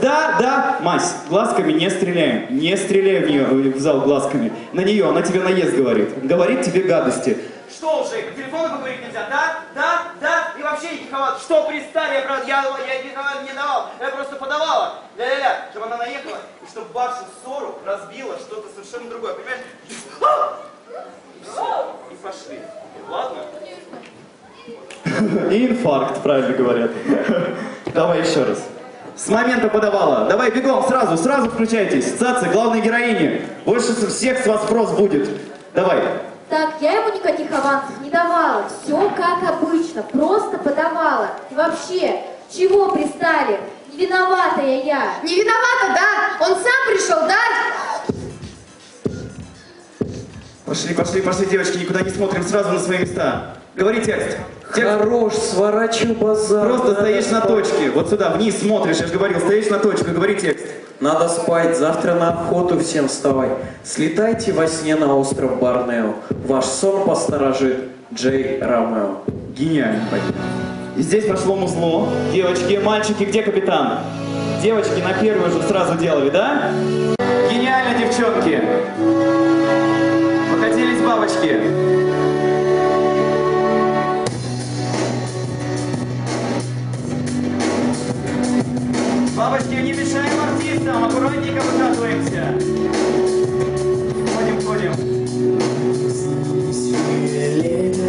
Да, да, Мась, глазками не стреляем. Не стреляй в нее, в зал глазками. На нее, она тебе наезд говорит. Говорит тебе гадости. Что уже, по телефону поговорить нельзя? Да, да, да, и вообще не тиховат. Что пристали, я, правда, я, я тиховат не давал, я просто подавала. Ля-ля-ля, чтобы она наехала, и чтобы вашу ссору разбила что-то совершенно другое, понимаешь? А! И все, и пошли. Ладно? И инфаркт, правильно говорят. Давай еще раз. С момента подавала. Давай бегом, сразу, сразу включайтесь. Цацы, главной героини. Больше всех с вас спрос будет. Давай. Так, я ему никаких авансов не давала. Все как обычно, просто подавала. И вообще, чего пристали? Не виноватая я. Не виновата, да? Он сам пришел, да? Пошли, пошли, пошли, девочки, никуда не смотрим, сразу на свои места. Говори текст. Текст. Хорош, сворачивай базар. Просто надо стоишь на спать. точке. Вот сюда, вниз смотришь, я же говорил, стоишь на точку, говори текст. Надо спать, завтра на охоту всем вставай. Слетайте во сне на остров Барнео. Ваш сон посторожит Джей Ромео. Гениально. И здесь пошло музло. Девочки, мальчики, где капитан? Девочки на первую же сразу делали, да? Гениально, девчонки. Бабочки, не мешаем артистам, аккуратненько выкатываемся. Ходим, ходим.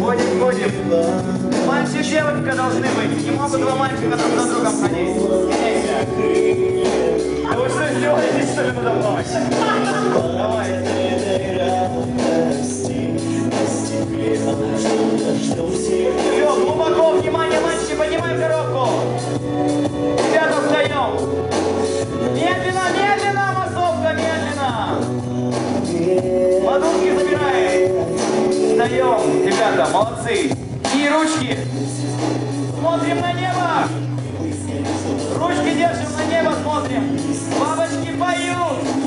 Ходим, ходим. Мальчик, девочка должны быть. Не могут два мальчика друг за другом ходить. Да вы что, издеваетесь, что ли, надо мной? Встаем, ребята, молодцы. И ручки. Смотрим на небо. Ручки держим на небо, смотрим. Бабочки поют.